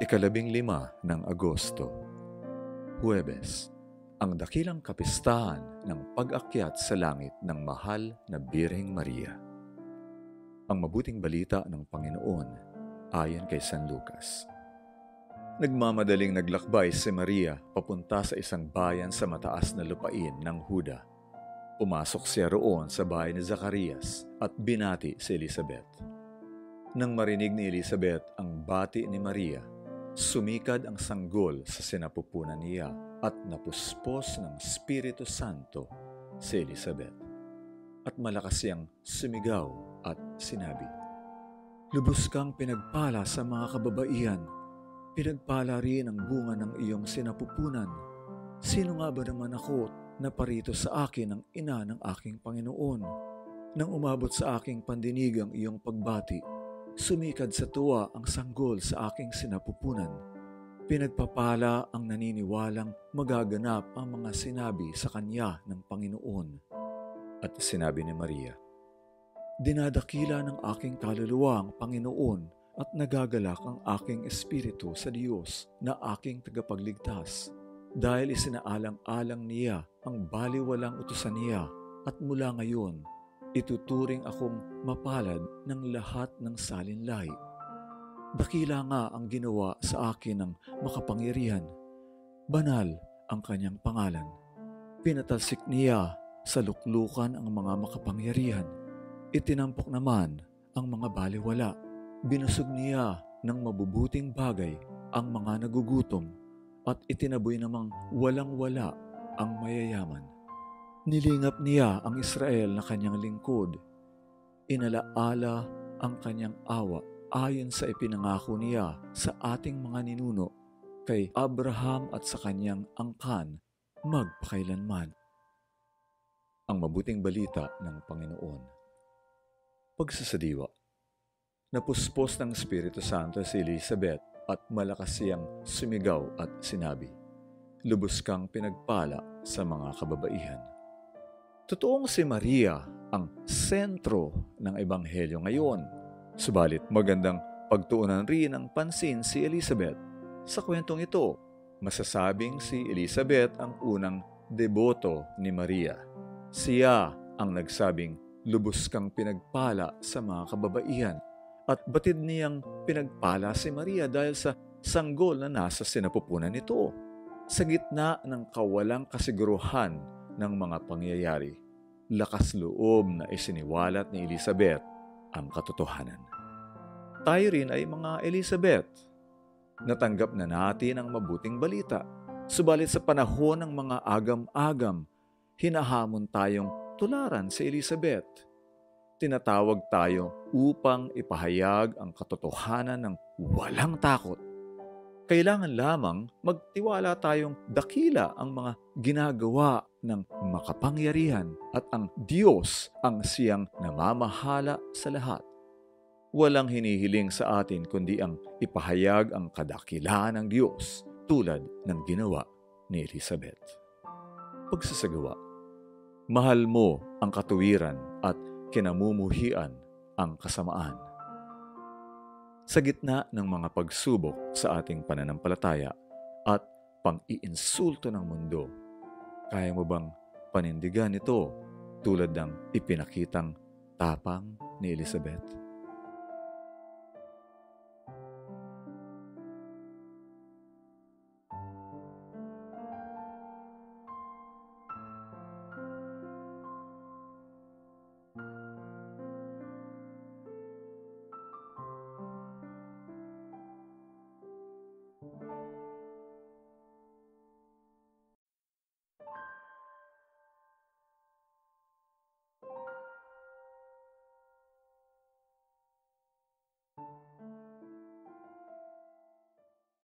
Ikalabing lima ng Agosto, Huwebes, ang dakilang kapistahan ng pag-akyat sa langit ng mahal na Birheng Maria. Ang mabuting balita ng Panginoon ayon kay San Lucas. Nagmamadaling naglakbay si Maria papunta sa isang bayan sa mataas na lupain ng Huda. Pumasok siya roon sa bahay ni Zacarias at binati si Elizabeth. Nang marinig ni Elizabeth ang bati ni Maria, sumikad ang sanggol sa sinapupunan niya at napuspos ng Espiritu Santo si Elizabeth. At malakas siyang sumigaw at sinabi, Lubos kang pinagpala sa mga kababaihan Pinagpala rin ang bunga ng iyong sinapupunan. Sino nga ba naman ako na parito sa akin ang ina ng aking Panginoon? Nang umabot sa aking pandinig ang iyong pagbati, sumikad sa tuwa ang sanggol sa aking sinapupunan. Pinagpapala ang naniniwalang magaganap ang mga sinabi sa kanya ng Panginoon. At sinabi ni Maria, Dinadakila ng aking kaluluwa ang Panginoon at nagagalak ang aking espiritu sa Diyos na aking tagapagligtas dahil isinaalang-alang niya ang baliwalang utusan niya at mula ngayon ituturing akong mapalad ng lahat ng salinlahi. Dakila nga ang ginawa sa akin ng makapangyarihan. Banal ang kanyang pangalan. Pinatalsik niya sa luklukan ang mga makapangyarihan. Itinampok naman ang mga baliwala Binusog niya ng mabubuting bagay ang mga nagugutom at itinaboy namang walang-wala ang mayayaman. Nilingap niya ang Israel na kanyang lingkod. Inalaala ang kanyang awa ayon sa ipinangako niya sa ating mga ninuno kay Abraham at sa kanyang angkan magpakailanman. Ang mabuting balita ng Panginoon. Pagsasadiwa Napuspos ng Espiritu Santo si Elizabeth at malakas siyang sumigaw at sinabi, Lubos kang pinagpala sa mga kababaihan. Totoong si Maria ang sentro ng Ebanghelyo ngayon. Subalit magandang pagtuunan rin ang pansin si Elizabeth. Sa kwentong ito, masasabing si Elizabeth ang unang deboto ni Maria. Siya ang nagsabing, lubos kang pinagpala sa mga kababaihan at batid niyang pinagpala si Maria dahil sa sanggol na nasa sinapupunan nito. Sa gitna ng kawalang kasiguruhan ng mga pangyayari, lakas loob na isiniwalat ni Elizabeth ang katotohanan. Tayo rin ay mga Elizabeth. Natanggap na natin ang mabuting balita. Subalit sa panahon ng mga agam-agam, hinahamon tayong tularan si Elizabeth tinatawag tayo upang ipahayag ang katotohanan ng walang takot. Kailangan lamang magtiwala tayong dakila ang mga ginagawa ng makapangyarihan at ang Diyos ang siyang namamahala sa lahat. Walang hinihiling sa atin kundi ang ipahayag ang kadakilaan ng Diyos tulad ng ginawa ni Elizabeth. Pagsasagawa, mahal mo ang katuwiran at kinamumuhian ang kasamaan. Sa gitna ng mga pagsubok sa ating pananampalataya at pang-iinsulto ng mundo, kaya mo bang panindigan ito tulad ng ipinakitang tapang ni Elizabeth?